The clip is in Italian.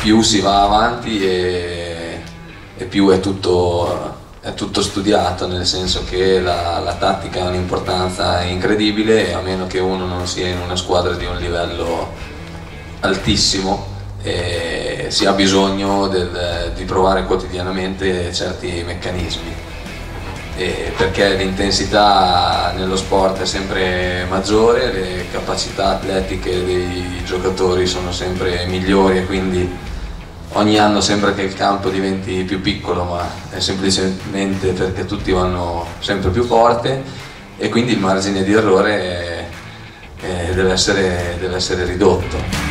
più si va avanti e, e più è tutto, è tutto, studiato, nel senso che la, la tattica ha un'importanza incredibile e a meno che uno non sia in una squadra di un livello altissimo si ha bisogno del, di provare quotidianamente certi meccanismi. E perché l'intensità nello sport è sempre maggiore, le capacità atletiche dei giocatori sono sempre migliori e quindi ogni anno sembra che il campo diventi più piccolo, ma è semplicemente perché tutti vanno sempre più forte e quindi il margine di errore è, è, deve, essere, deve essere ridotto.